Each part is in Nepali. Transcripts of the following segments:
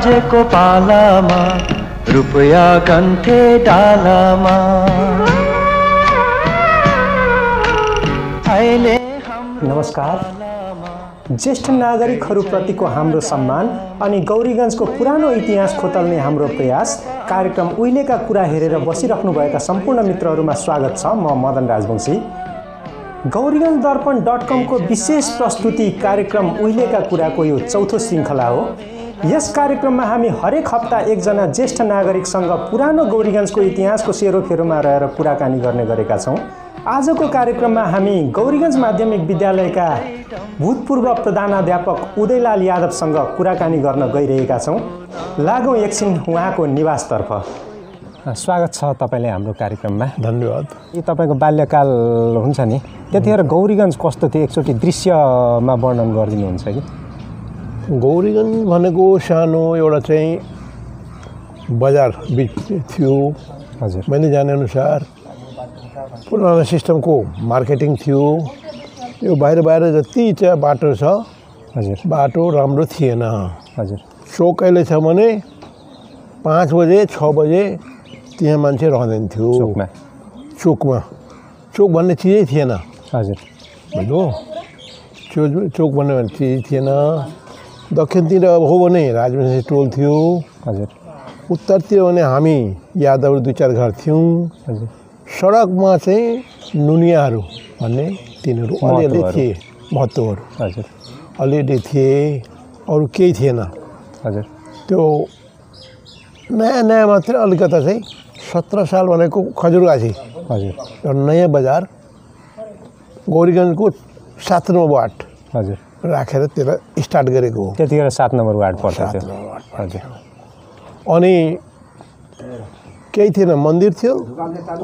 बाजेको पालामा रुपैयाँ गन्थे डालामा। नमस्कार। ज्येष्ठ नागरिकहरूप्रतिको हाम्रो सम्मान अनि गौरीगञ्जको पुरानो इतिहास खोतल्ने हाम्रो प्रयास कार्यक्रम उहिलेका कुरा हेरेर बसिराख्नुभएका सम्पूर्ण मित्रहरूमा स्वागत छ म मदन राजवंशी। गौरीगञ्ज दर्पण डट कमको विशेष प्रस्तुति कार्यक्रम उहिलेका कुराको यो चौथो श्रृङ्खला हो। यस कार्यक्रममा हामी हरेक हप्ता एकजना ज्येष्ठ नागरिकसँग पुरानो गौरीगञ्जको इतिहासको सेरोफेरोमा रहेर कुराकानी गर्ने गरेका छौँ। आजको कार्यक्रममा हामी गौरीगञ्ज माध्यमिक विद्यालयका भूतपूर्व प्रधानाध्यापक उदयलाल यादवसँग कुराकानी गर्न गइरहेका छौँ। लागौँ एकछिन उहाँको निवासतर्फ। स्वागत छ तपाईँलाई हाम्रो कार्यक्रममा। धन्यवाद। यो तपाईँको बाल्यकाल हुन्छ नि त्यतिखेर गौरीगञ्ज कस्तो थियो? एकचोटि दृश्यमा वर्णन गरिदिनुहुन्छ कि? गौरीगञ्ज भनेको सानो एउटा चाहिँ बजार बिच थियो। हजुर। मैले जानेअनुसार पुरानो सिस्टमको मार्केटिङ थियो। यो बाहिर बाहिर जति चाहिँ बाटो छ हजुर। बाटो राम्रो थिएन। हजुर। चोक कहिले छ भने पाँच बजे छ बजे त्यहाँ मान्छे रहँदैन थियो। चोकमा। चोक भन्ने चिजै थिएन। हजुर। बुझ्नु चो चोक भन्ने चिज थिएन। दक्षिणतिर हो भने राजवंशी टोल थियो। हजुर। उत्तरतिर भने हामी यादव दुई चार घर थियौँ। हजुर। सडकमा चाहिँ नुनियाहरू भन्ने तिनीहरू अलिअलि। थिए महत्त्वहरू। हजुर। अलिअलि थिए अरू केही थिएन। हजुर। त्यो नयाँ नयाँ मात्रै अलिकता चाहिँ सत्र साल भनेको खजुरगाछी हजुर। एउटा नयाँ बजार गौरीगञ्जको सात नम्बर वार्ड। हजुर। राखेर त्यसलाई स्टार्ट गरेको हो। त्यतिखेर सात नम्बर वार्ड पर्छ हजुर। अनि केही थिएन मन्दिर थियो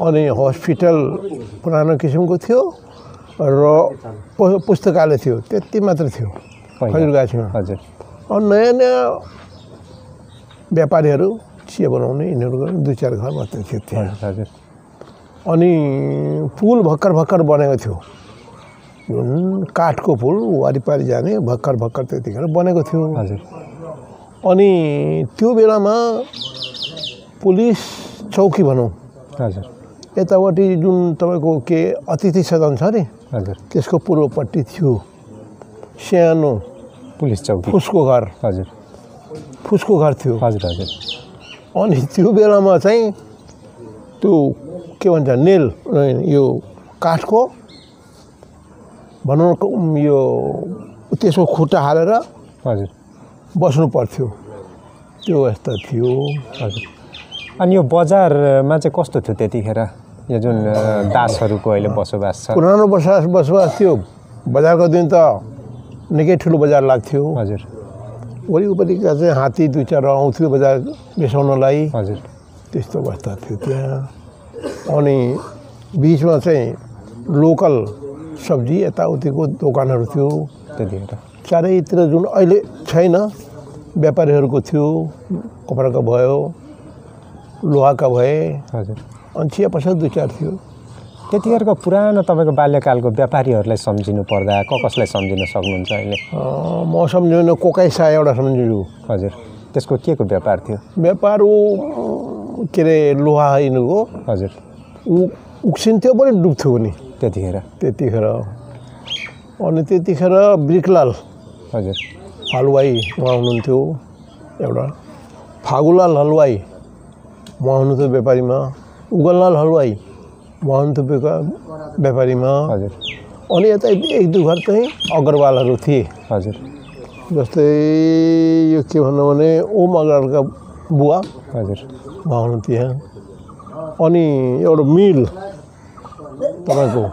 अनि हस्पिटल पुरानो किसिमको थियो र पुस्तकालय थियो त्यति मात्र थियो। खजुरगाछीमा हजुर। अनि नयाँ नयाँ व्यापारीहरू चिया बनाउने यिनीहरू दुई चार घर मात्रै थियो त्यहाँ। हजुर अनि पुल भर्खर भर्खर बनेको थियो। काठको पुल वारिपारि जाने भर्खर भर्खर त्यतिखेर बनेको थियो। हजुर। अनि त्यो बेलामा पुलिस चौकी भनौँ। हजुर। यतापट्टि जुन तपाईँको के अतिथि सदन छ नि हजुर। त्यसको पूर्वपट्टि थियो सानो पुलिस चौकी। फुसको घर। हजुर। फुसको घर थियो। हजुर हजुर। अनि त्यो बेलामा चाहिँ त्यो के भन्छ नेल यो काठको भनौँ न यो त्यसको खुट्टा हालेर हजुर। बस्नु पर्थ्यो। त्यो यस्तो थियो। हजुर। अनि यो बजारमा चाहिँ कस्तो थियो त्यतिखेर? यो जुन दासहरूको अहिले बसोबास छ। पुरानो बसोबास बसोबास थियो। बजारको दिन त निकै ठुलो बजार लाग्थ्यो। हजुर। वरिपरिका चाहिँ हात्ती दुई चार आउँथ्यो बजार बेसाउनलाई। हजुर। त्यस्तो अवस्था थियो त्यहाँ। अनि बिचमा चाहिँ लोकल सब्जी यताउतिको दोकानहरू थियो त्यतिखेर। चारैतिर जुन अहिले छैन व्यापारीहरूको थियो कपडाको भयो लोहाका भए हजुर। अनि चिया पसल दुई चार थियो। त्यतिखेरको पुरानो तपाईँको बाल्यकालको व्यापारीहरूलाई सम्झिनु पर्दा क कसलाई सम्झिन सक्नुहुन्छ अहिले? म सम्झिनु कोकाइ एउटा सम्झिनु हजुर। त्यसको के को व्यापार थियो? व्यापार ऊ के अरे लोहा यिनीहरूको हजुर। ऊ उक्सिन्थ्यो पनि डुब्थ्यो पनि। त्यतिखेर। त्यतिखेर। अनि त्यतिखेर ब्रिकलाल हजुर। हलवाई उहाँ हुनुहुन्थ्यो एउटा फागुलाल हलवाई उहाँ हुनुहुन्थ्यो व्यापारीमा। उगललाल हलवाई उहाँ हुनुहुन्थ्यो व्यापारीमा। हजुर। अनि यता एक दुई घर चाहिँ अग्रवालहरू थिए। हजुर। जस्तै यो के भन्नु भने ओम अग्रवालका बुवा हजुर। उहाँ हुनुहुन्थ्यो अनि एउटा मिल तपाईँको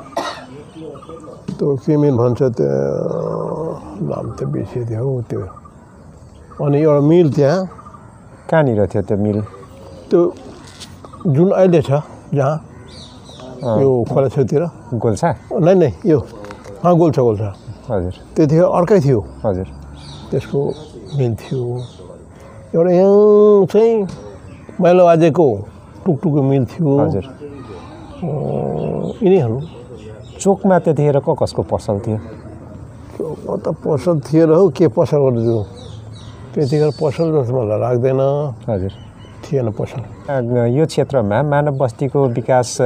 त्यो के मिल भन्छ त्यो नाम त बिर्सियो हौ त्यो। अनि एउटा मिल त्यहाँ कहाँनिर थियो त्यो मिल? त्यो जुन अहिले छ जहाँ यो खोला छेउतिर गोल्छा? नै नै यो। अँ गोल्छ गोल्छ। हजुर। त्यतिखेर अर्कै थियो। हजुर। त्यसको मिल थियो। एउटा यहाँ चाहिँ मैलो बाजेको टुकटुको मिल थियो। हजुर। यिनीहरू चोकमा त्यतिखेर क कसको पसल थियो? म त पसल थिएन हौ के पसल गर्छु त्यतिखेर पसल जस्तो मलाई लाग्दैन। हजुर। थिएन पसल। यो क्षेत्रमा मानव बस्तीको विकास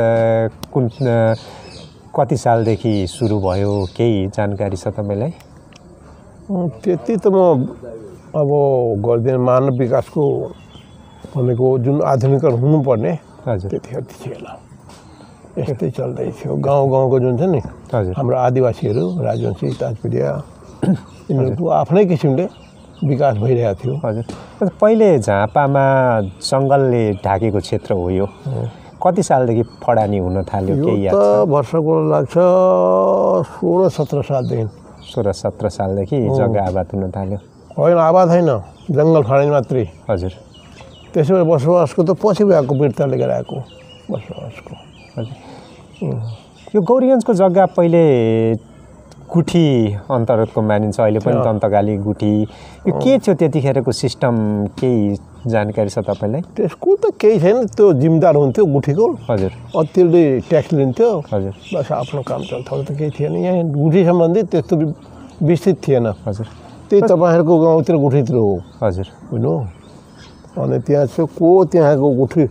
कुन कति सालदेखि सुरु भयो केही जानकारी छ तपाईँलाई? त्यति त म अब गरिदिएँ मानव विकासको भनेको जुन आधुनिकरण हुनुपर्ने हजुर। त्यतिखेर थिएन। यस्तै चल्दै थियो। गाउँ गाउँको जुन छ नि हाम्रो आदिवासीहरू राजवंशी ताजपिडिया यिनीहरूको आफ्नै किसिमले विकास भइरहेको थियो। हजुर। पहिले झापामा जङ्गलले ढाकेको क्षेत्र हो यो। कति सालदेखि फडानी हुन थाल्यो केही याद वर्षको लाग्छ सोह्र सत्र सालदेखि। सोह्र सत्र सालदेखि जग्गा आबाद हुन थाल्यो। होइन आवाज होइन। जङ्गल फाँड्ने मात्रै। हजुर। त्यसो भए बसोबासको त पछि भएको बिर्ता लिएर आएको बसोबासको। हजुर। यो गौरीगञ्जको जग्गा पहिले गुठी अन्तर्गतको मानिन्छ अहिले पनि। दन्तकाली गुठी। यो के थियो त्यतिखेरको सिस्टम? केही जानकारी छ तपाईँलाई? त्यसको त केही छैन त्यो जिम्मेदार हुन्थ्यो गुठीको। हजुर। अत्यन्तै ट्याक्स लिन्थ्यो। हजुर। बस आफ्नो काम चल्थ्यो। त केही थिएन। यहाँ गुठी सम्बन्धी त्यस्तो विस्तृत थिएन। हजुर। त्यही तपाईँहरूको गाउँतिर गुठीतिर हो। हजुर। बुझ्नु? अनि त्यहाँ चाहिँ को त्यहाँको गुठी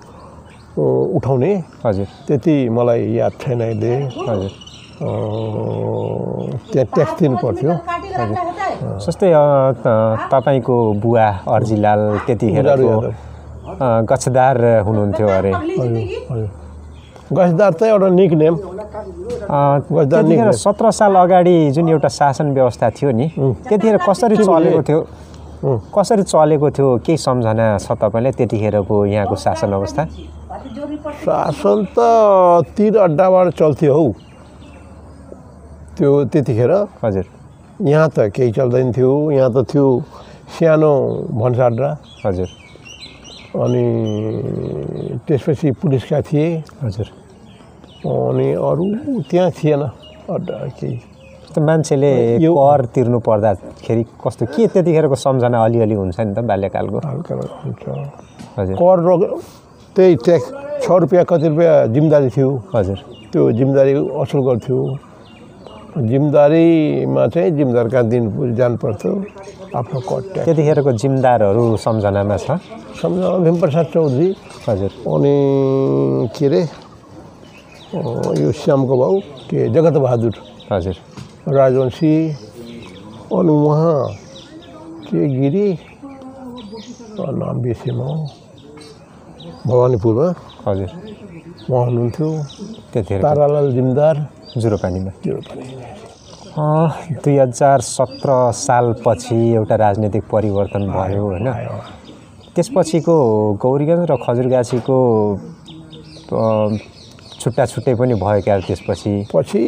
उठाउने। हजुर। त्यति मलाई याद छैन अहिले। हजुर। त्यहाँ ट्याक्स दिनु पर्थ्यो। जस्तै त- तपाईँको बुवा अर्जीलाल। अ, गच्छदार हुनुहुन्थ्यो अरे। गजदार चाहिँ एउटा निक नेम। त्यतिखेर। सत्र साल अगाडि जुन एउटा शासन व्यवस्था थियो नि त्यतिखेर कसरी चलेको थियो. कसरी चलेको थियो? केही सम्झना छ तपाईँलाई त्यतिखेरको यहाँको शासन अवस्था? शासन त तिर अड्डाबाट चल्थ्यो हौ। त्यो त्यतिखेर हजुर। यहाँ त केही चल्दैन थियो यहाँ त थियो सानो भन्साड्रा। हजुर। अनि त्यसपछि पुलिसका थिए। हजुर। अनि अरू त्यहाँ थिएन अड्डा केही। त मान्छेले यो- कर तिर्नु पर्दाखेरि कस्तो के त्यतिखेरको सम्झना अलिअलि हुन्छ नि त बाल्यकालको? हल्का हुन्छ। हजुर। कर रोग त्यही ट्याक्स छ रुपियाँ कति रुपियाँ जिम्मेदारी थियो हजुर। त्यो जिम्मेदारी असुल गर्थ्यो। जिम्मेदारीमा चाहिँ जिम्मेदार कहाँ दिन जानु पर्थ्यो आफ्नो ट्याक्स त्यतिखेरको जिम्दारहरू सम्झनामा छ? सम्झना भीमप्रसाद चौधरी। हजुर। अनि के अरे यो श्यामको भाउ के जगतबहादुर हजुर। राजवंशी। अनि उहाँ के गिरी? नाम बिर्सेमा भवानीपुरमा हजुर। उहाँ हुनुहुन्थ्यो त्यतिखेर तारालाल जिमदार। जुरोपानीमा। त्यो पनि दुई हजार सत्र सालपछि एउटा राजनीतिक परिवर्तन भयो होइन? त्यसपछिको गौरीगञ्ज र खजुरगाछीको छुट्टा छुट्टै पनि भयो क्या त्यसपछि। पछि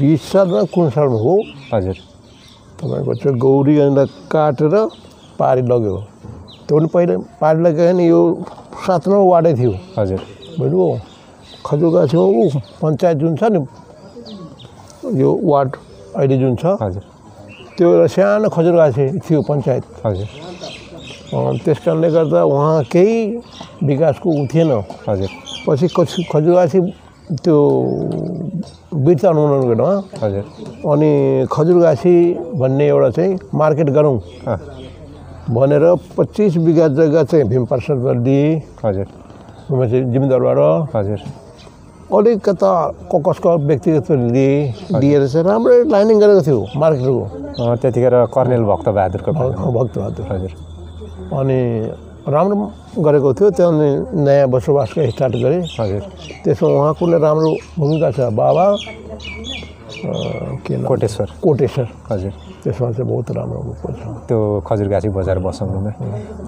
बिस सालमा कुन सालमा हो हजुर। तपाईँको चाहिँ गौरीगञ्जलाई काटेर पारी लग्यो त्यो पनि पहिला पारी लगेको होइन यो सात नौ वार्डै थियो। हजुर। बुझ्नु खजुरगाछीमा ऊ पञ्चायत जुन छ नि यो वार्ड अहिले जुन छ हजुर। त्यो एउटा सानो खजुरगाछी थियो पञ्चायत। हजुर। त्यस कारणले गर्दा उहाँ केही विकासको ऊ थिएन। हजुर। पछि खजुरगाछी त्यो बिर्ता अनुगमन हजुर। अनि खजुरगाछी भन्ने एउटा चाहिँ मार्केट गरौँ। भनेर पच्चिस बिघा जग्गा चाहिँ भीम प्रसादबाट दिए हजुर जिम्मेदारबाट हजुर। अलिकता कसको व्यक्तिगत दिए दिएर चाहिँ राम्रै लाइनिङ गरेको थियो मार्केटको। त्यतिखेर कर्नेल भक्तबहादुरको पालामा। भक्तबहादुर। हजुर। अनि राम्रो गरेको थियो त्यहाँ नयाँ बसोबासको स्टार्ट गरेँ। हजुर। त्यसमा उहाँको नै राम्रो भूमिका छ। बाबा के कोटेश्वर। कोटेश्वर। हजुर। त्यसमा चाहिँ बहुत राम्रो भएको छ त्यो बजार बसाउनुमा।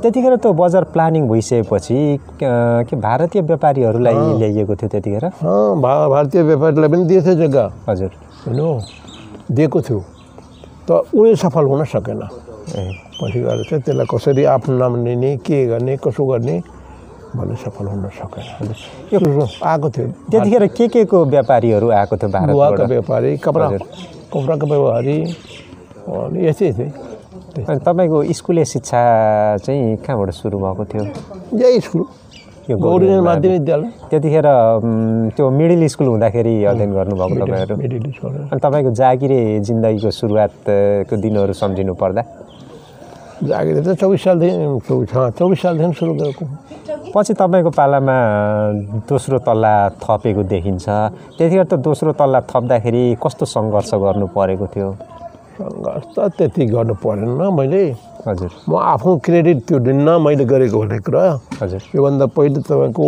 त्यतिखेर त्यो बजार प्लानिङ भइसकेपछि के भारतीय व्यापारीहरूलाई ल्याइएको थियो त्यतिखेर? भा भारतीय व्यापारीलाई पनि दिएको थियो जग्गा। हजुर। होइन दिएको थियो। त उनी सफल हुन सकेन। पछि गएर चाहिँ त्यसलाई कसरी आफ्नो नाम लिने के गर्ने कसो गर्ने भन्ने सफल हुन सकेन। यो आएको थियो। त्यतिखेर के के को व्यापारीहरू आएको थियो भारतबाट? व्यापारी कपडा। कपडाका व्यापारी अनि यस्तै थिए अनि तपाईँको स्कुले शिक्षा चाहिँ कहाँबाट सुरु भएको थियो? यही स्कुल। यो गौरीगञ्ज माध्यमिक विद्यालय। त्यतिखेर त्यो मिडल स्कुल हुँदाखेरि अध्ययन गर्नुभएको तपाईँहरू? Middle school. अनि तपाईँको जागिरे जिन्दगीको सुरुवातको दिनहरू सम्झिनु पर्दा? जागिर त चौबिस सालदेखि चौबिस चौबिस सालदेखि सुरु गरेको। पछि तपाईँको पालामा दोस्रो तल्ला थपेको देखिन्छ। त्यतिखेर त दोस्रो तल्ला थप्दाखेरि कस्तो सङ्घर्ष गर्नु परेको थियो? सङ्घर्ष त त्यति गर्नु परेन मैले। हजुर। म आफू क्रेडिट त्यो दिन्न मैले गरेको भन्ने कुरा हजुर। योभन्दा पहिले तपाईँको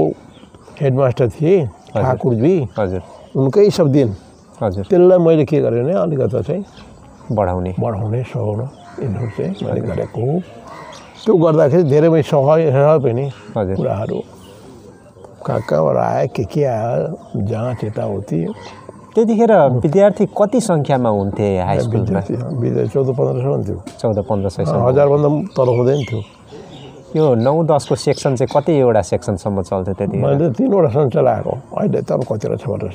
हेडमास्टर थिए ठाकुरजी। हजुर। उनकै सब दिन। हजुर। त्यसलाई मैले के गरेँ भने अलिकति चाहिँ बढाउने। बढाउने सघाउन यिनीहरू चाहिँ मैले गरेको। हो त्यो गर्दाखेरि धेरै मैले सहयोग पनि। कुराहरू। कहाँ कहाँबाट आयो के के आयो जाँच यताउति त्यतिखेर विद्यार्थी कति सङ्ख्यामा हुन्थे हाई स्कुलमा विद्यार्थी चौध पन्ध्र सय हुन्थ्यो। चौध पन्ध्र सयसम्म हजारभन्दा तल हुँदैन थियो यो नौ दसको सेक्सन चाहिँ कतिवटा सेक्सनसम्म चल्थ्यो त्यतिखेर? मैले तिनवटासम्म चलाएको। अहिले त अब कतिवटा छ भनेर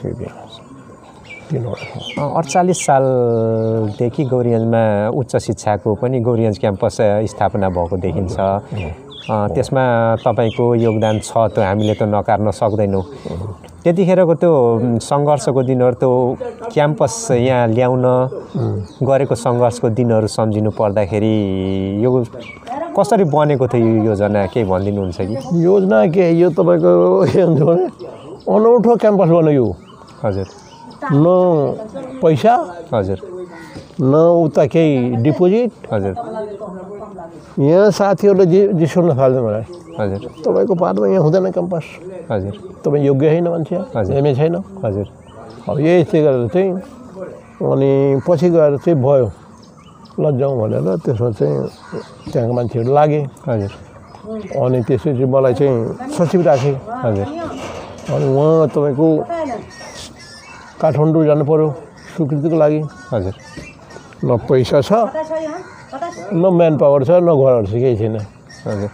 तिनवटा अडचालिस सालदेखि गौरीगञ्जमा उच्च शिक्षाको पनि गौरीगञ्ज क्याम्पस स्थापना भएको देखिन्छ। त्यसमा तपाईँको योगदान छ त्यो हामीले त नकार्न सक्दैनौँ। त्यतिखेरको त्यो सङ्घर्षको दिनहरू त्यो क्याम्पस यहाँ ल्याउन गरेको सङ्घर्षको दिनहरू सम्झिनु पर्दाखेरि यो कसरी बनेको थियो यो योजना? केही भनिदिनुहुन्छ कि? योजना के? यो तपाईँको अनौठो क्याम्पस बन्यो यो। हजुर। न पैसा? हजुर। न उता केही डिपोजिट? हजुर। यहाँ साथीहरूले जि जिस्काउन थाल्यो मलाई। हजुर। तपाईँको पारमा यहाँ हुँदैन क्याम्पस। हजुर। तपाईँ योग्य छैन मान्छे। एमए छैन? हजुर। अब यही चाहिँ गरेर चाहिँ अनि पछि गएर चाहिँ भयो। लजाउँ भनेर त्यसमा चाहिँ त्यहाँको मान्छेहरू लागे। हजुर। अनि त्यसपछि मलाई चाहिँ सचिव राखेँ। हजुर। अनि उहाँ तपाईँको काठमाडौँ जानु पऱ्यो स्वीकृतिको लागि हजुर न पैसा छ न म्यान पावर छ न घरहरू छ केही छैन हजुर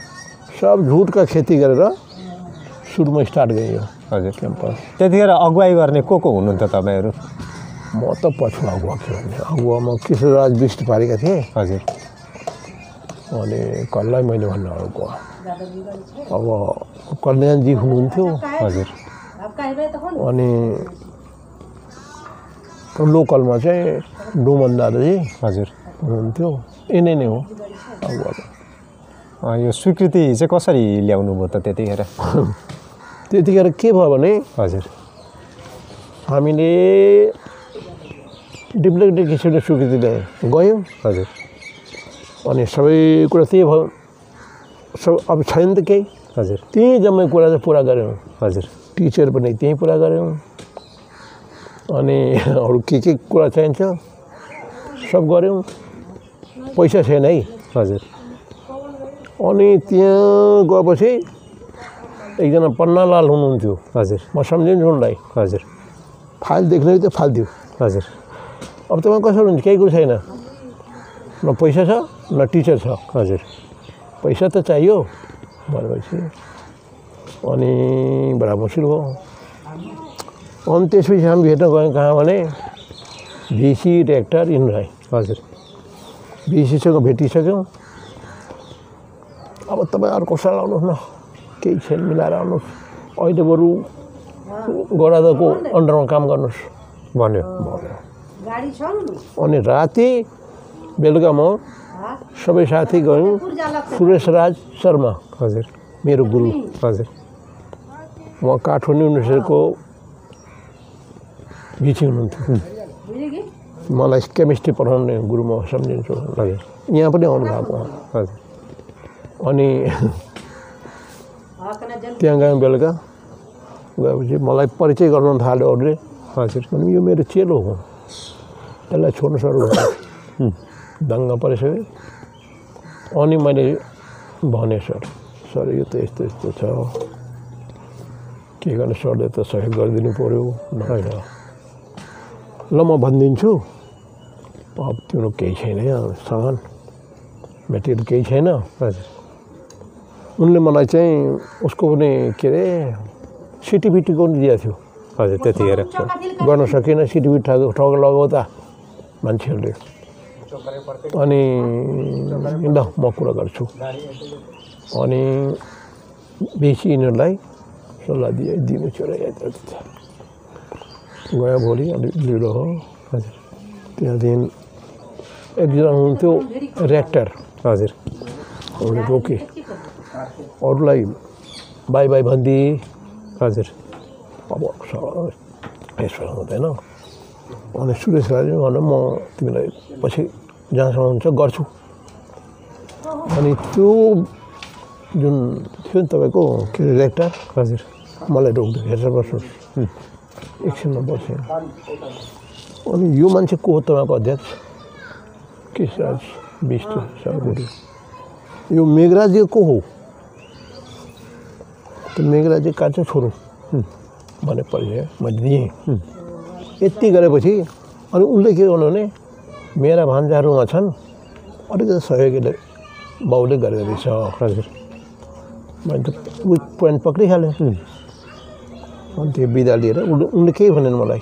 सब झुटका खेती गरेर सुरुमा स्टार्ट गरेँ यो हजुर क्याम्पस त्यतिखेर अगुवाई गर्ने को को हुनुहुन्थ्यो तपाईँहरू म त पछि अगुवा थियो भने अगुवामा कृष्णराज विष्ट पारेका थिएँ हजुर अनि कसलाई मैले भन्नु अगुवा अब कल्याणजी हुनुहुन्थ्यो हजुर अनि लोकलमा चाहिँ डोमन दादाजी हजुर। हुनुहुन्थ्यो। यिनै नै हो। अगुवा त अँ, यो स्वीकृति चाहिँ कसरी ल्याउनु भयो त त्यतिखेर? त्यतिखेर के भयो भने हजुर। हामीले किसिमले स्वीकृति ल्यायौँ गयौँ। हजुर। अनि सबै कुरा त्यही भयो। सब अब छैन त केही। हजुर। त्यही जम्मै कुरा चाहिँ पुरा गऱ्यौँ। हजुर। टिचर पनि त्यहीँ पुरा गऱ्यौँ। अनि अरू के के कुरा चाहिन्छ सब गऱ्यौँ। पैसा छैन है? हजुर। अनि त्यहाँ गएपछि एकजना पन्नालाल हुनुहुन्थ्यो। हजुर। म सम्झिन्छु उनलाई। हजुर। फाइल देख्ने त फाल्थ्यो हजुर। अब तपाईँ कसरी हुन्छ केही कुरो छैन? न पैसा छ न टिचर छ। हजुर। पैसा त चाहियो। भनेपछि अनि बडा मुस्किल भयो। अनि त्यसपछि हामी भेट्न गयौँ कहाँ भने भिसी ट्र्याक्टर यिनीहरूलाई हजुर। भिसीसँग भेटिसक्यौँ अब तपाईँ अर्को साल आउनुहोस् न केही छैन मिलाएर आउनुहोस् अहिले बरु गरादाको अन्डरमा काम गर्नुहोस् भन्यो गाडी छ अनि राति बेलुका म सबै साथी गयौँ सुरेश राज शर्मा। हजुर। मेरो गुरु। हजुर। म काठमाडौँ युनिभर्सिटीको भिसी हुनुहुन्थ्यो मलाई केमिस्ट्री पढाउने गुरु म सम्झिन्छु हजुर यहाँ पनि आउनु भएको उहाँ। हजुर अनि त्यहाँ गयौँ बेलुका गएपछि मलाई परिचय गराउन थाल्यो अरूले हजुर भने यो मेरो चेलो हो यसलाई छोड्नु सर दङ्ग परिसक्यो अनि मैले भने सर सर यो त यस्तो यस्तो छ के गर्नु सरले त सहयोग गरिदिनु पऱ्यो होइन ल म भनिदिन्छु। अब तिम्रो केही छैन यहाँ सामान मेटेरियल केही छैन हजुर। उनले मलाई चाहिँ उसको पनि के अरे सिटिभिटीको पनि दिएको थियो। हजुर त्यतिखेर। गर्न सकिनँ सिटिभी ठग ठग लगाउ त मान्छेहरूले। अनि ल म कुरा गर्छु। अनि बेसी यिनीहरूलाई सल्लाह दिए दिनु छोरा यता गयो भोलि अलिक ढिलो हो हजुर त्यहाँदेखि एकजना हुनुहुन्थ्यो रेक्टर हजुर उसले रोके अरूलाई बाई बाई भनिदिए हजुर अब यसो हुँदैन अनि सुरेश राजले भन म तिमीलाई पछि जहाँसम्म हुन्छ गर्छु अनि त्यो जुन थियो नि तपाईँको के अरे रेक्टर हजुर मलाई रोक्दै हेरेर बस्नुहोस् एकछिनमा बसेँ। अनि यो मान्छे को हो तपाईँको अध्यक्ष? केशराज विष्ट सालगुडी यो मेघराजी को हो? त्यो मेघराजी कान्छो छोरो? भने परिचय मैले दिएँ। यति गरेपछि अनि उसले के गर्नु भने मेरा भान्जाहरूमा छन् अलिकति सहयोगीले बाउले गरेको रहेछ। मैले त पोइन्ट पक्रिहालेँ। अनि त्यो बिदा लिएर उसले उनले केही भनेन मलाई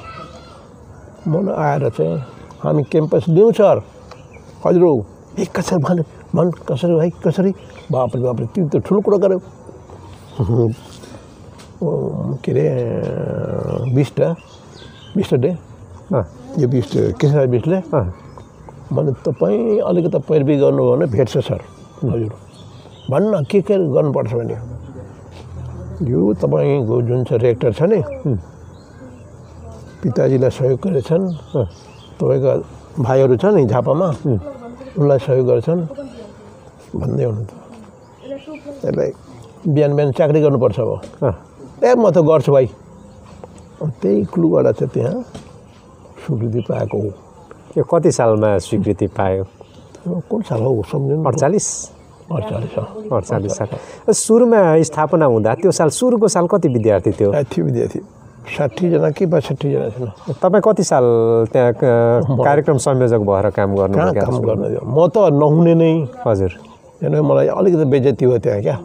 मलाई आएर चाहिँ हामी क्याम्पस दिउँ सर हजुर हो ए कसरी भन भन् कसरी भाइ कसरी बाप्रे बाप्रे त्यो त ठुलो कुरो गर्यो ओ, के अरे बिस्ट बिस्ट डे यो बिस्ट कृष्ण बिस्टले अँ, मैले तपाईँ अलिकति पैरवी गर्नुभयो भने भेट्छ सर हजुर भन्न के के गर्नुपर्छ भने यो तपाईँको जुन चाहिँ रेक्टर छ नि पिताजीलाई सहयोग गरेछन् तपाईँका भाइहरू छ नि झापामा उनलाई सहयोग गरेछन्। भन्दै हुनु त यसलाई बिहान बिहान चाकरी गर्नुपर्छ अब। ए म त गर्छु भाइ। त्यही क्लुबाट चाहिँ त्यहाँ स्वीकृति पाएको हो। यो कति सालमा स्वीकृति पायो? कुन साल हो सम्झनु अडचालिस? अडचालिस साल। सुरुमा स्थापना हुँदा त्यो साल सुरुको साल कति विद्यार्थी थियो? थियो विद्यार्थी। साठीजना कि बासठीजना थिएन तपाईँ कति साल त्यहाँ कार्यक्रम संयोजक भएर काम गर्नु काम गर्न म त नहुने नै। हजुर। किनभने मलाई अलिकति बेजती हो त्यहाँ क्या?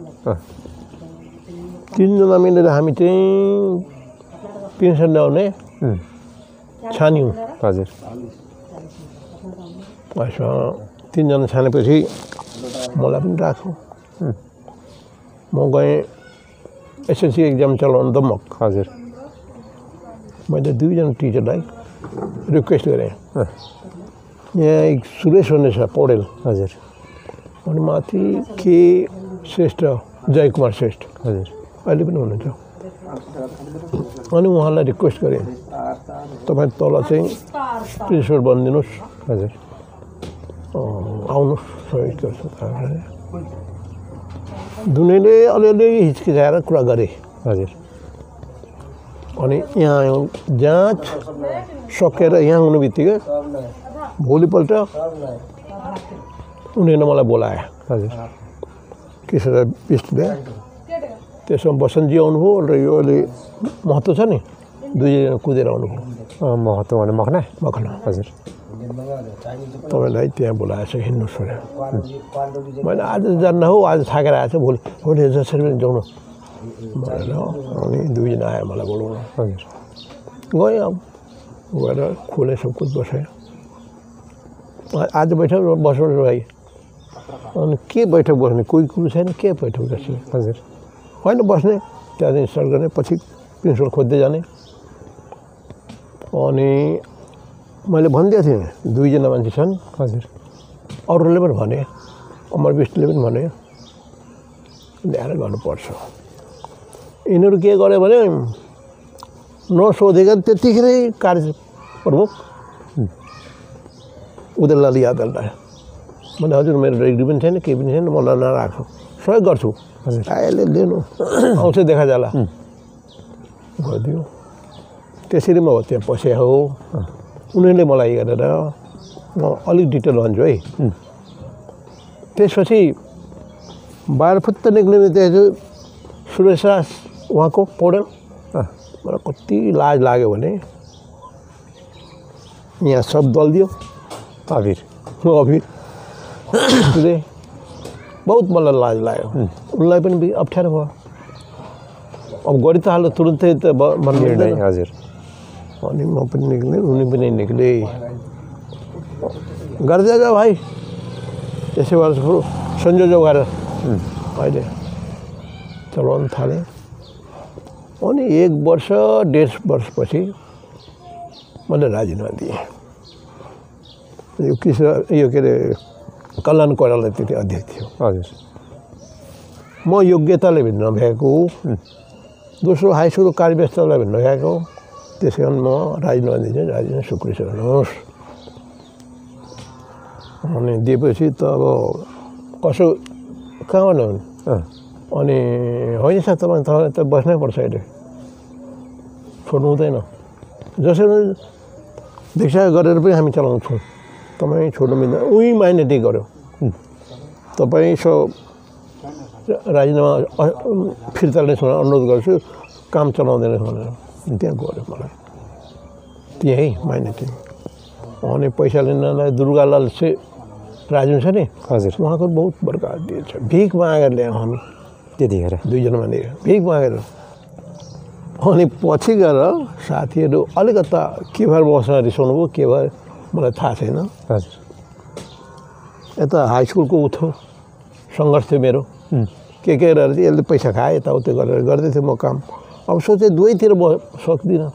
तिनजना मिलेर हामी चाहिँ पेन्सन ल्याउने छान्यौँ हजुर। तिनजना छानेपछि मलाई पनि राख्यो म गएँ एसएलसी एक्जाम चलाउनु दमक हजुर मैले दुईजना टिचरलाई रिक्वेस्ट गरेँ यहाँ एक सुरेश भन्ने छ पौडेल हजुर अनि माथि के श्रेष्ठ जयकुमार श्रेष्ठ हजुर अहिले पनि हुनुहुन्छ अनि उहाँलाई रिक्वेस्ट गरेँ तपाईँ तल चाहिँ प्रिन्सिपल बनिदिनुहोस् हजुर आउनुहोस् सहयोग गर्छु भनेर। दुनैले अलिअलि हिचकिचाएर कुरा गरे। हजुर। अनि यहाँ आयौँ जाँच सकेर यहाँ हुनु बित्तिकै भोलिपल्ट उनीहरूले मलाई बोलाए। हजुर। किशोर बिस्टले त्यसमा बसन्तजी आउनुभयो र यो अहिले महत्त्व छ नि? दुईजना कुदेर आउनुभयो। महत्त्व भने मखना? मखना। हजुर। तपाईँलाई त्यहाँ बोलाएछ हिँड्नुहोस् भनेर मैले आज जान्न हो आज थाकेर आएछ भोलि भोलि जसरी पनि जाउँ न भनेर अनि दुईजना आयो मलाई बोलाउन। हजुर। गएँ अब गएर खोले सब कुछ बसेँ। आज बैठक बस्नु भाइ अनि के बैठक बस्ने कोही कुरो छैन के बैठक बस्ने? हजुर। होइन बस्ने। त्यहाँदेखि स्टार्ट गर्ने पछि प्रिन्सिपल खोज्दै जाने। अनि मैले भनिदिएको थिएँ दुईजना मान्छे छन्। हजुर। अरूले पनि भने अमर विष्टले पनि भने ल्याएर गर्नुपर्छ। यिनीहरू के गर्यो भने नसोधेका त्यतिखेरै कार्य प्रमुख उदयलाल यादवलाई मैले हजुर मेरो डिग्री पनि छैन केही पनि छैन मलाई नराख्छु सहयोग गर्छु। हजुर। यसले लिनु। आउँछ देखा जाला गरिदियो। त्यसरी म त्यहाँ पसेँ हो। उनीहरूले मलाई गरेर म अलिक डिटेल भन्छु है। त्यसपछि बाहिर फुत्त निक्लिने चाहिँ सुरेश राज उहाँको पौडेल। मलाई कति लाज लाग्यो भने यहाँ सब दल दियो। अबिर। अभिर बहुत मलाई लाज लाग्यो। उनलाई पनि अप्ठ्यारो भयो। अब गरि त हाल्यो तुरुन्तै त मिल्दैन। हजुर। अनि म पनि निक्लेँ उनी पनि निक्ले गर्दै जा भाइ त्यसै ठुलो संयोजक गरेर अहिले चलाउन थालेँ अनि एक वर्ष डेढ वर्षपछि मैले राजीनामा दिएँ यो किशोर यो के अरे कल्याण कोइराला त्यति अध्यक्ष थियो हजुर म योग्यताले भिन्न भएको दोस्रो हाई स्कुल कार्यव्यस्ततालाई भिन्न भएको त्यसै कारण म राजीनामा दिन्छु राजीनामा स्वीकृति गर्नुहोस् अनि दिएपछि त अब कसो कहाँबाट हुने अनि होइन सर तपाईँ तपाईँलाई त बस्नै पर्छ अहिले छोड्नु हुँदैन जसरी भिक्षा गरेर पनि हामी चलाउँछौँ तपाईँ छोड्नु मिल्दैन उही माइनेटी गर्यो तपाईँ सो राजीनामा फिर्ता भनेर अनुरोध गर्छु काम चलाउँदैन भनेर त्यहाँ गऱ्यो मलाई त्यहीँ माइनेटी अनि पैसा लिनलाई दुर्गालाल से राजु छ नि हजुर उहाँको बहुत बडका दिए छ भिख मागेर ल्यायौँ हामी त्यतिखेर दुईजना माने भिख मागेर अनि पछि गएर साथीहरू अलिकता के भएर मसँग रिसाउनु भयो के भयो मलाई थाहा छैन हजुर यता हाई स्कुलको उठो सङ्घर्ष थियो मेरो के के गरेर चाहिँ यसले पैसा खाएँ यताउति गरेर गर्दै थिएँ म काम अब सोचेँ दुवैतिर म सक्दिनँ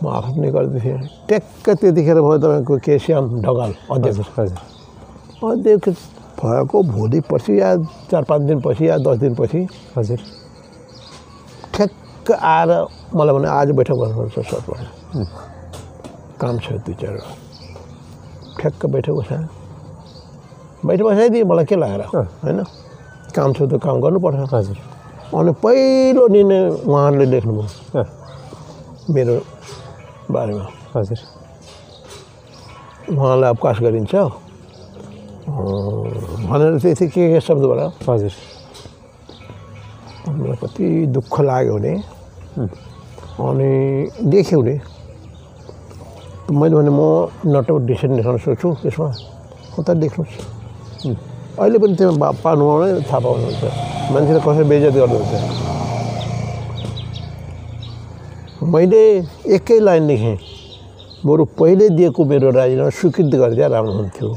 म आफ्नै गर्दै थिएँ ट्याक्क त्यतिखेर भयो तपाईँको केसिएम ढकाल अध्यक्ष अध्यक्ष भएको भोलि पछि या चार पाँच दिनपछि या दस दिनपछि हजुर ठ्याक्क आएर मलाई भने आज बैठक गर्नुपर्छ सर भने काम छ दुई चारवटा ठ्याक्क बैठक बसायो बैठक बसाइदिए मलाई के लागेर होइन काम छ त काम गर्नुपर्छ हजुर अनि पहिलो निर्णय उहाँहरूले लेख्नुभयो मेरो बारेमा। हजुर। उहाँलाई अवकाश गरिन्छ? भनेर त्यति के के शब्दबाट? हजुर। मलाई कति दुःख लाग्यो भने अनि देख्यो भने मैले भने म नट आउट डिसिसन सोच्छु त्यसमा। कता देख्नुहोस्। अहिले पनि त्यो बा पार्नु नै थाहा पाउनुहुन्छ। मान्छेले कसरी बेइज्जत गर्नुहुन्छ मैले एकै लाइन लेखेँ बरु पहिले दिएको मेरो राजीनामा स्वीकृत गरिदिए राम्रो हुन्थ्यो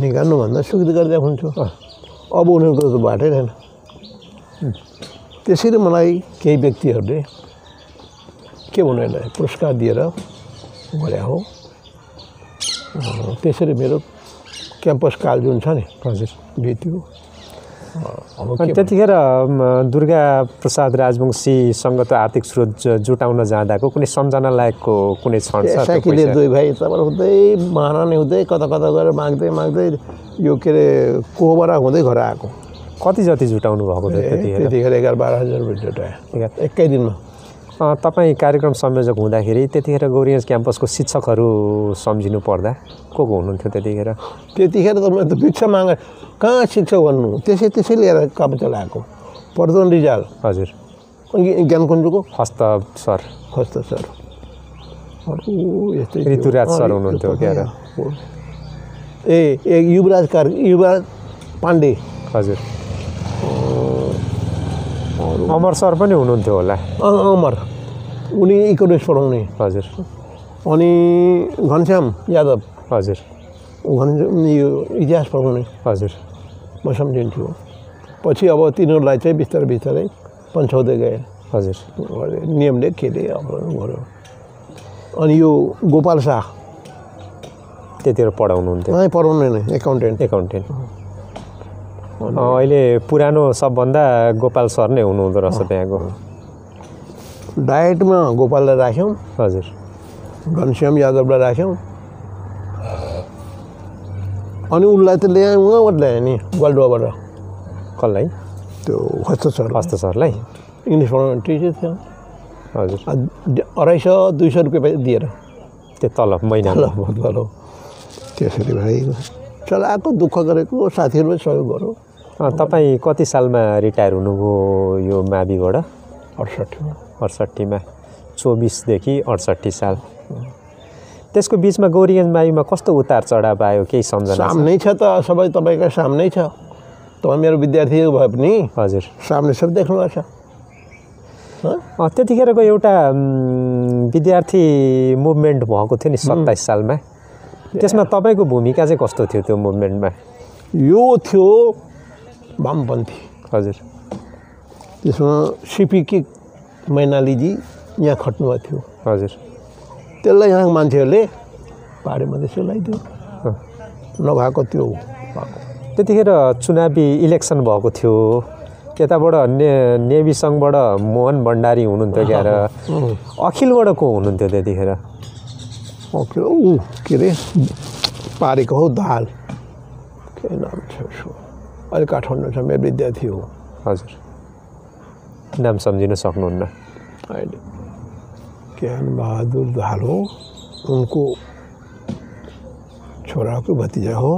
निकाल्नुभन्दा स्वीकृत गरिदिएको हुन्थ्यो अब उनीहरूको त बाटै रहेन त्यसरी मलाई केही व्यक्तिहरूले के भन्नु यसलाई पुरस्कार दिएर गरे हो त्यसरी मेरो क्याम्पस काल जुन छ नि हजुर बित्यो त्यतिखेर दुर्गा प्रसाद राजवंशीसँग त आर्थिक स्रोत जुटाउन जाँदाको कुनै सम्झना लायकको कुनै क्षण पैसा? दुई भाइ तपाईँहरू हुँदै महारानी हुँदै कता कता गएर माग्दै माग्दै यो के अरे कोहबरा हुँदै घर आएको। कति जति जुटाउनु भएको थियो त्यतिखेर? एघार बाह्र हजार रुपियाँ जुटायो एकै दिनमा। तपाईँ कार्यक्रम संयोजक हुँदाखेरि त्यतिखेर गौरीगञ्ज क्याम्पसको शिक्षकहरू सम्झिनु पर्दा को को हुनुहुन्थ्यो त्यतिखेर? त्यतिखेर त मैले त भिक्षा मागे कहाँ शिक्षक भन्नु? त्यसै त्यसै लिएर काम चलाएको प्रधान रिजाल। हजुर। ज्ञानकुञ्जको? हस्त सर। हस्त सर। यस्तै। ऋतुराज सर हुनुहुन्थ्यो। ए ए युवराज कार युवराज पाण्डे। हजुर। अमर सर पनि हुनुहुन्थ्यो होला। अँ, अमर। उनी इकोनोमिक्स पढाउने। हजुर। अनि घनश्याम यादव। हजुर। घनश्याम यो इतिहास पढाउने। हजुर। म सम्झिन्थ्यो पछि अब तिनीहरूलाई चाहिँ बिस्तारै बिस्तारै पन्छाउँदै गए। हजुर। नियमले केले अब गऱ्यो अनि यो गोपाल शाह। त्यतिखेर पढाउनुहुन्थ्यो। पढाउने नै एकाउन्टेन्ट। एकाउन्टेन्ट। अहिले पुरानो सबभन्दा गोपाल सर नै हुनुहुँदो रहेछ त्यहाँको। डायटमा गोपाललाई राख्यौँ। हजुर। घनश्याम यादवलाई राख्यौँ। अनि उसलाई त ल्याएँ उहाँबाट ल्याएँ नि गल्डुवाबाट। कसलाई? त्यो खस्रो सर। हस्त सरलाई? इङ्ग्लिस पढाउने टिचर थियो। हजुर। अढाई सय दुई सय रुपियाँ दिएर। त्यो तलब ल महिनामा। बहुत गरौँ त्यसरी भाइ। चलाएको दुःख गरेको साथीहरूले सहयोग गरौँ। तपाईँ कति सालमा रिटायर हुनुभयो यो माविबाट अडसट्ठीमा अडसट्ठीमा चौबिसदेखि अडसट्ठी साल। त्यसको बिचमा गौरीगञ्ज माविमा कस्तो उतार चढाव आयो केही सम्झना? सामनै छ त सबै तपाईँको सामनै छ। तपाईँ मेरो विद्यार्थी भए पनि हजुर। सामने सब देख्नु भएको छ। त्यतिखेरको एउटा विद्यार्थी मुभमेन्ट भएको थियो नि सत्ताइस सालमा। त्यसमा तपाईँको भूमिका चाहिँ कस्तो थियो त्यो मुभमेन्टमा? यो थियो वामपन्थी। हजुर। त्यसमा सिपिकी मैनालीजी यहाँ खट्नुभएको थियो। हजुर। त्यसलाई यहाँको मान्छेहरूले पाहाडी मधेसको लगाइदियो नभएको त्यो भएको। त्यतिखेर चुनावी इलेक्सन भएको थियो। यताबाट ने नेभी सङ्घबाट मोहन भण्डारी हुनुहुन्थ्यो क्या र अखिलबाट को हुनुहुन्थ्यो त्यतिखेर? ओके ऊ के अरे पारेको हौ दाल के नाम छ उसको अहिले काठमाडौँ छ मेरो विद्यार्थी हो हजुर नाम सम्झिन सक्नुहुन्न अहिले ज्ञान बहादुर दाल हो उनको छोराको भतिजा हो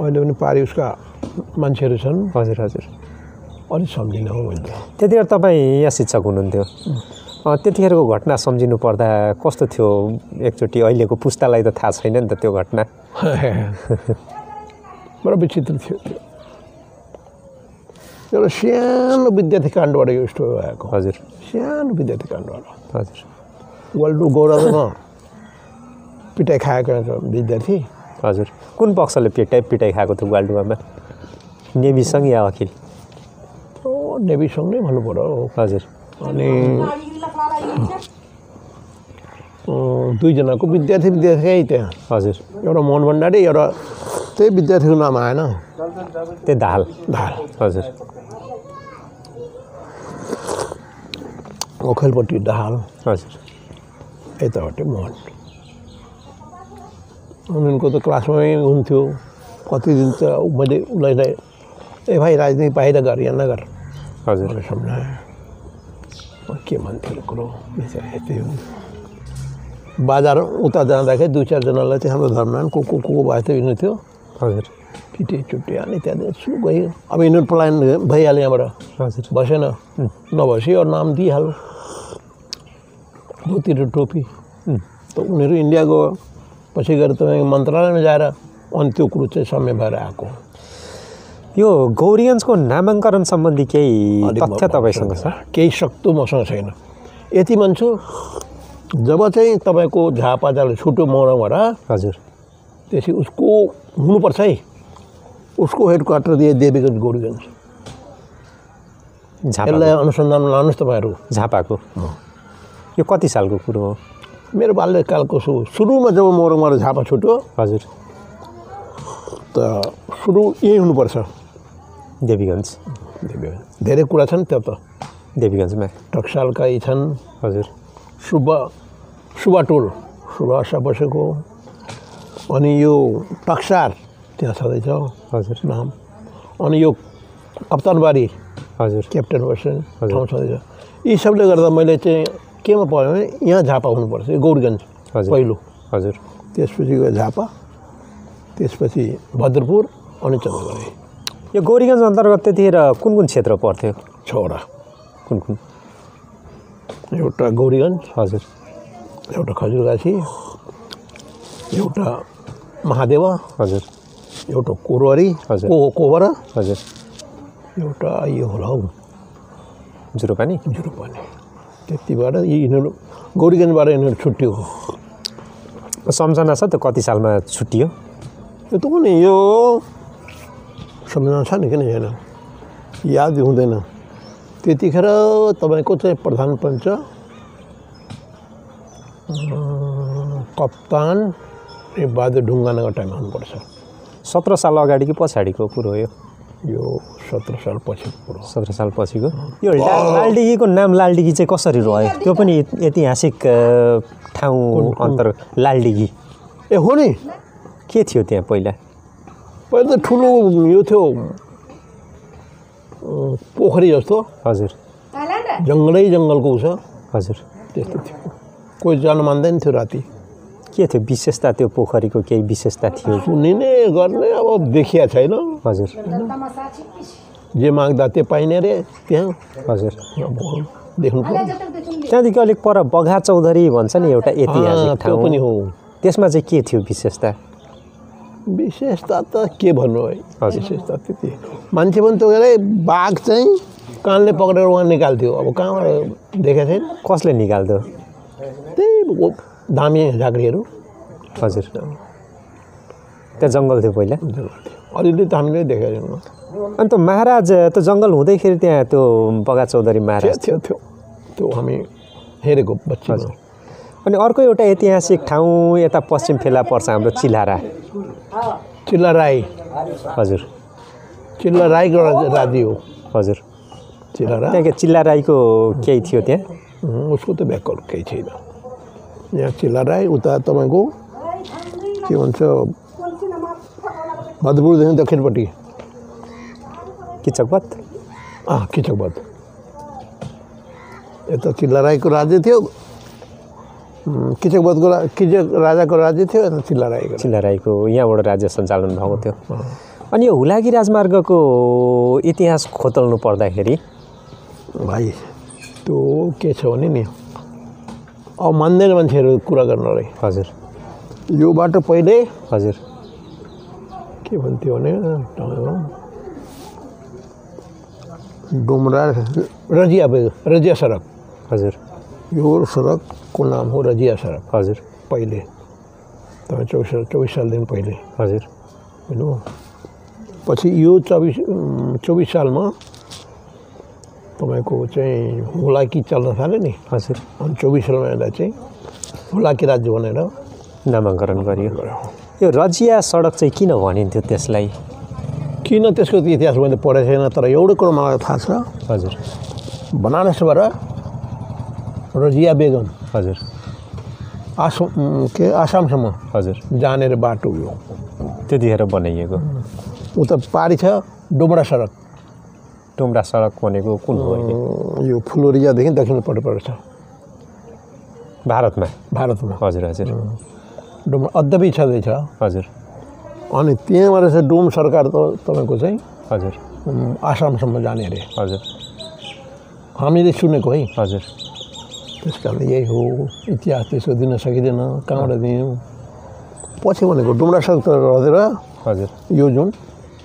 अहिले पनि पारी उसका मान्छेहरू छन् हजुर हजुर अलिक सम्झिनँ हो मैले त त्यतिखेर तपाईँ यहाँ शिक्षक हुनुहुन्थ्यो त्यतिखेरको घटना सम्झिनु पर्दा कस्तो थियो? एकचोटि अहिलेको पुस्तालाई त थाहा छैन नि त त्यो घटना। बडा विचित्र थियो त्यो। एउटा सानो विद्यार्थी काण्डबाट यो स्टोरी भएको। हजुर। सानो विद्यार्थी काण्डबाट हजुर वर्ल्ड गौरवमा पिटाइ खाएको विद्यार्थी। हजुर। कुन पक्षले पिटाइ पिटाइ खाएको थियो गाल्डुवामा नेभीसँग या अखिल? नेभीसँग नै भन्नु पऱ्यो हजुर। अनि दुईजनाको विद्यार्थी विद्यार्थी त्यहाँ हजुर एउटा मोहन भण्डारी एउटा त्यही विद्यार्थीको नाम आएन त्यही दाहाल धाल हजुर ओखेलपट्टि दाहाल हजुर यतापट्टि मोहन उनको त क्लासमै हुन्थ्यो कति दिन त मैले उसलाई चाहिँ, ए भाइ राजनीति बाहिर गर या नगर हजुर सम्झाएँ के भन्थ्यो कुरो यस्तै हो बजार उता जाँदाखेरि दुई चारजनालाई चाहिँ हाम्रो धर्मनारायण को को को भएको थियो हिँड्नु थियो। हजुर। पिटे चुट्टी अनि त्यहाँदेखि सु गयो अब यिनीहरू पलायन भइहाल्यो यहाँबाट हजुर। बसेन नभएपछि नाम दिइहाल्यो धोती र टोपी त उनीहरू इन्डिया गयो पछि गएर तपाईँको मन्त्रालयमा जाएर अनि त्यो कुरो चाहिँ समय भएर आएको यो गौरीगञ्जको नामाङ्करण सम्बन्धी केही तथ्य तपाईँसँग छ? केही सक्तो मसँग छैन। यति भन्छु जब चाहिँ तपाईँको झापाजाले छुट्यो मोरङबाट हजुर। त्यसपछि उसको हुनुपर्छ है। उसको हेड क्वार्टर दिए देवीगञ्ज गौरीगञ्ज। यसलाई अनुसन्धानमा लानुहोस् तपाईँहरू। झापाको। यो कति सालको कुरो हो? मेरो बाल्यकालको सु सुरुमा जब मोरङबाट झापा छुट्यो हजुर। त सुरु यहीँ हुनुपर्छ। देवीगञ्ज देवीगञ्ज धेरै कुरा छन् त्यो त? देवीगञ्जमा टक्सालका यी छन्। हजुर। सुब्बा सुब्बा टोल सुभाष बसेको। अनि यो टक्सार त्यहाँ छँदैछ। हजुर। नाम। अनि यो कप्तानबारी हजुर। क्याप्टेन बस्ने। ठाउँ छँदैछ। यी सबले गर्दा मैले चाहिँ केमा पऱ्यो भने यहाँ झापा हुनुपर्छ। यो गौरगञ्ज हजुर। पहिलो। हजुर। त्यसपछि गयो झापा त्यसपछि भद्रपुर अनि चन्द्रगढी यो गौरीगञ्ज अन्तर्गत त्यतिखेर कुन कुन क्षेत्र पर्थ्यो? छवटा। कुन कुन? एउटा गौरीगञ्ज। हजुर। एउटा खजुरगाछी। एउटा महादेव। हजुर। एउटा कोरवारी। हजुर। को कोबरा हजुर। एउटा यो होला हौ। जुरोपानी? जुरुपानी। त्यतिबाट यी यिनीहरू गौरीगञ्जबाट यिनीहरू छुट्टियो सम्झना छ त कति सालमा छुट्टियो? यो त कुनै यो सम्झना छ नि किन छैन याद हुँदैन त्यतिखेर तपाईँको चाहिँ प्रधान पञ्च कप्तान ए बहादुर ढुङ्गानाको टाइममा हुनुपर्छ सत्र साल अगाडिको पछाडिको कुरो हो यो। यो सत्र साल पछि कुरो सत्र साल पछिको। यो लालडिगीको नाम लालडिगी चाहिँ कसरी रह्यो? त्यो पनि ऐतिहासिक ठाउँ अन्तर लालडिगी। ए हो नि। के थियो त्यहाँ पहिला? पहिला त ठुलो यो थियो पोखरी जस्तो हजुर जङ्गलै जङ्गलको छ हजुर त्यस्तो थियो कोही जानु मान्दैन थियो राति के थियो विशेषता त्यो पोखरीको केही विशेषता थियो सुनिने गर्ने अब देखिया छैन हजुर जे माग्दा त्यो पाइने रे त्यहाँ हजुर अब देख्नु पर्यो त्यहाँदेखि अलिक पर बघा चौधरी भन्छ नि एउटा त्यो ठाउँ पनि हो त्यसमा चाहिँ के थियो विशेषता विशेषता त के भन्नु है। विशेषता त्यति मान्छे पनि त अरे बाघ चाहिँ कानले पक्रेर उहाँ निकाल्थ्यो। अब कहाँबाट देखेको छैन कसले निकाल्थ्यो? त्यही धामी झाँक्रीहरू। हजुर। त्यहाँ जङ्गल थियो पहिला? अलिअलि त हामीले देखेको छैनौँ अनि त महाराज त्यो जङ्गल हुँदैखेरि त्यहाँ त्यो बगा चौधरी थियो महाराज? थियो थियो त्यो हामी हेरेको बच्चा अनि अर्को एउटा ऐतिहासिक ठाउँ यता पश्चिम फेला पर्छ हाम्रो चिलारा चिल्ला राई हजुर। चिल्ला राईको राज- राज्य हो। हजुर। चिल्ला राई त्यहाँको चिल्ला राईको केही थियो त्यहाँ? उसको त ब्याकअप केही छैन। यहाँ चिल्ला राई उता तपाईँको के भन्छ भदपुरदेखि दक्षिणपट्टि। किचकपत? अँ किचकबद यता चिल्ला राईको राज्य थियो। उम्, किचकबदको रा किचक राजाको राज्य थियो यता चिल्ला राईको चिल्ला राईको यहाँबाट राज्य सञ्चालन भएको थियो। अनि यो हुलाकी राजमार्गको इतिहास खोतल्नु पर्दाखेरि? भाइ त्यो के छ भने नि अब मान्दैन मान्छेहरू कुरा गर्नलाई हजुर। यो बाटो पहिले हजुर। के भन्थ्यो भने डुम्रा रजिया रजिया सडक। हजुर। यो सडकको नाम हो रजिया सडक हजुर पहिले तपाईँ चौबिस चौबिस सालदेखि पहिले हजुर होइन पछि यो चौबिस चौबिस सालमा तपाईँको चाहिँ हुलाकी चल्न थाल्यो नि हजुर अनि चौबिस सालमा यसलाई चाहिँ हुलाकी राज्य भनेर नामाङ्करण गरियो यो रजिया सडक चाहिँ किन भनिन्थ्यो त्यसलाई किन त्यसको इतिहास मैले पढेको छैन तर एउटै कुरो मलाई थाहा छ हजुर बनारसबाट रजिया बेगम हजुर उम्, के आसामसम्म हजुर जाने बाटो यो त्यतिखेर बनाइएको उता पारी छ डुम्रा सडक टुम्रा सडक भनेको कुन हो यो फुलोरियादेखि दक्षिणपट्टि पर्छ भारतमा भारतमा हजुर हजुर डुम्रा अद्यपि छँदैछ हजुर अनि त्यहाँबाट चाहिँ डोम सरकार त तपाईँको चाहिँ हजुर आसामसम्म जाने अरे हजुर हामीले सुनेको है हजुर त्यस कारण यही हो इतिहास त्यसको दिन सकिँदैन कहाँबाट दियौँ? पछि भनेको डुम्रा सडक रहेर हजुर। यो जुन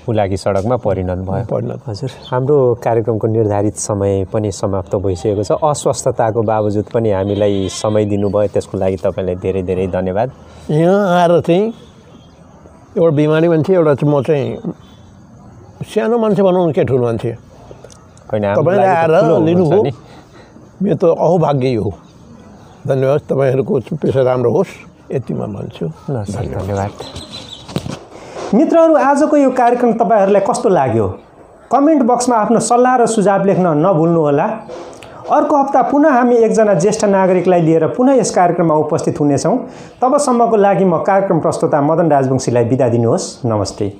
हुलाकी सडकमा परिणत भयो। परिणत। हजुर। हाम्रो कार्यक्रमको निर्धारित समय पनि समाप्त भइसकेको छ। अस्वस्थताको बावजुद पनि हामीलाई समय दिनुभयो। त्यसको लागि तपाईँलाई धेरै धेरै धन्यवाद। यहाँ आएर चाहिँ एउटा बिमारी मान्छे एउटा चाहिँ म चाहिँ सानो मान्छे भनौँ न के ठुलो मान्छे तपाईँले आएर लिनुभयो। मेरो त अहोभाग्य हो धन्यवाद तपाईँहरूको पेसा राम्रो होस् यतिमा भन्छु ल सर धन्यवाद मित्रहरू आजको यो कार्यक्रम तपाईँहरूलाई कस्तो लाग्यो कमेन्ट बक्समा आफ्नो सल्लाह र सुझाव लेख्न नभुल्नुहोला अर्को हप्ता पुनः हामी एकजना ज्येष्ठ नागरिकलाई लिएर पुनः यस कार्यक्रममा उपस्थित हुनेछौँ तबसम्मको लागि म कार्यक्रम प्रस्तुता मदन राजवंशीलाई बिदा दिनुहोस् नमस्ते